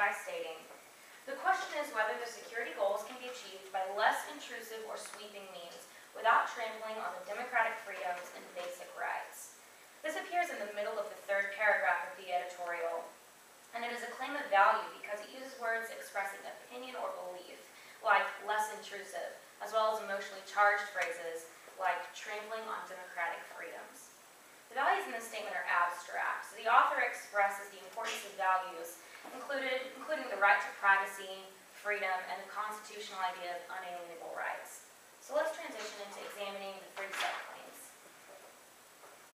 by stating, "The question is whether the security goals can be achieved by less intrusive or sweeping means without trampling on the democratic freedoms and basic rights." This appears in the middle of the third paragraph of the editorial, and it is a claim of value because it uses words expressing opinion or belief, like less intrusive, as well as emotionally charged phrases like trampling on democratic freedoms. The values in this statement are abstract, the author expresses the importance of values, included, including the right to privacy, freedom, and the constitutional idea of unalienable rights.